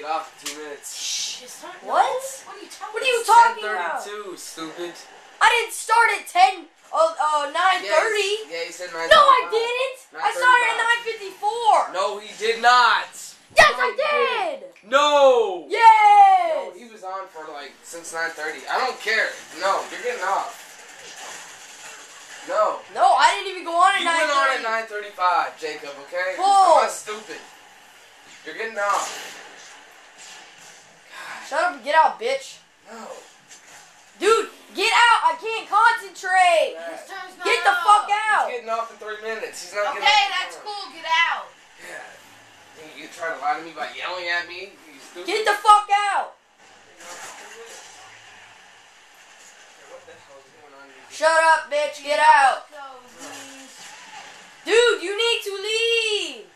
get off in two minutes. Shh, it's not. What? What are you talking What are you about? talking about? 10:32, stupid. I didn't start at 10, oh, uh, 9.30. Yeah, yeah, he said 9:35. No, I didn't. I started at 9.54. No, he did not. Yes, No, I didn't. did. No. Yes. No, he was on for like since 9:30. I don't care. No, you're getting off. No. No, I didn't even go on at nine thirty. You went on at 9:35, Jacob. Okay. Bull. I'm not stupid. You're getting off. Shut up and get out, bitch. No. Dude, get out. I can't concentrate. His turn's not Get the up. fuck out. He's getting off in three minutes. He's not Okay, getting that's tomorrow. cool. Get out. Yeah. Think You try to lie to me by yelling at me? You. Get the fuck out. What the hell is going on here? Shut up, bitch. Get out. Go, please. Dude, you need to leave.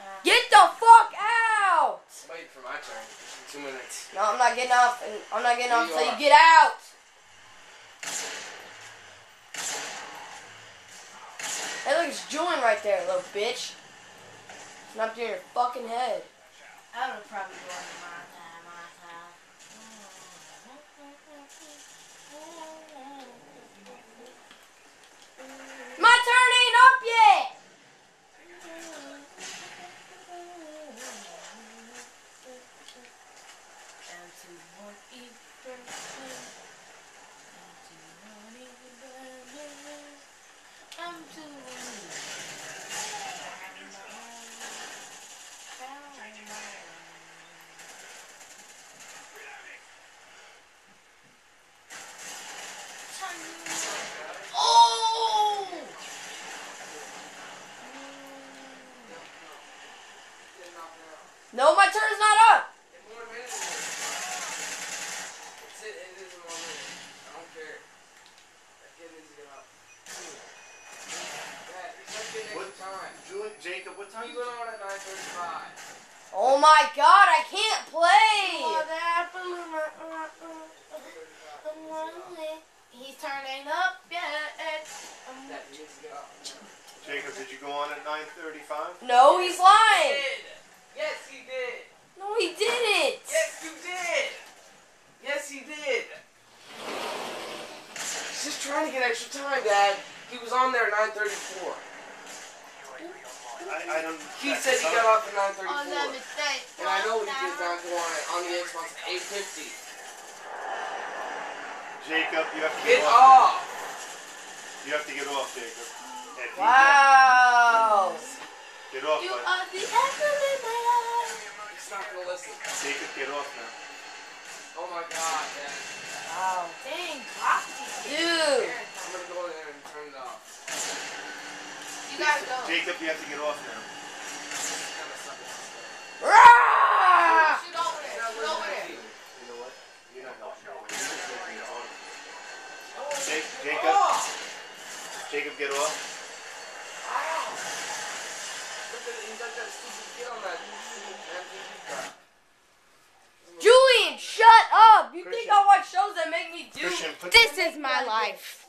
Uh, Get the fuck out. Wait for my turn. Two minutes. No, I'm not getting off. And I'm not getting off you until you get out. Hey, look, it's Julian right there, little bitch. Snapped you in your fucking head. I would probably go on my time, my time. My turn ain't up yet. And to one eat person. And to one eat person. I'm to Oh! No, my turn's not up. In one minute. It's it, it is in one minute. I don't care. That kid needs to get up. Dad, he's not getting What extra time. Julian, Jacob, what time He went on at 9.35. Oh my god, I can't play. He's turning up yet. Dad, he needs to get up. Jacob, did you go on at 9.35? No, he's lying. did. Yes, he did. No, he didn't. Yes, you did. Yes, he did. He's just trying to get extra time, Dad. He was on there at 9.34. I, I don't... He said he got off at On the 9.34. And I know he did not go on it on the Xbox at 8.50. Jacob, you have to Get get off. off. You have to get off, Jacob. Yeah, Wow. Get off, You bud. are the apple in my eye. He's not going to listen. Jacob, get off now. Oh my god, Dad. Wow. Dang, Roxy. Dude. I'm going to go in there and it off. You gotta go. Jacob, you have to get off now. Kind of sucks. Rah! Shoot over there. Shoot over there. You know what? You're not helping. You're just making it harder. Oh, Ja- Jacob. Jacob, get off. Ow. Look at He's like that stupid kid on that stupid MTV crap. Julian, shut up. You think I watch shows that make me do Christian, This is my life.